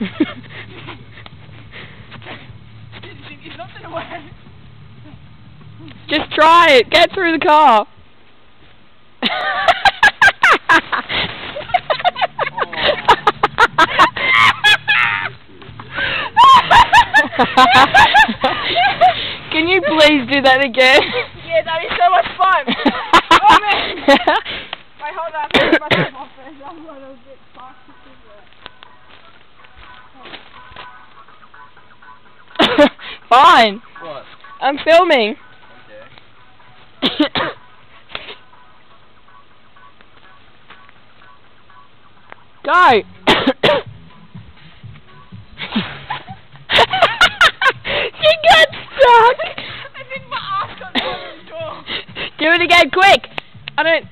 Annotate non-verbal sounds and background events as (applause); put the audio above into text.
(laughs) Just try it. Get through the car. (laughs) Can you please do that again? Yeah, that is so much fun. (laughs) oh man. Wait, hold on. Fine. What? I'm filming. Okay. Guy. she got stuck. I think my ass got stuck. Do it again, quick. I don't.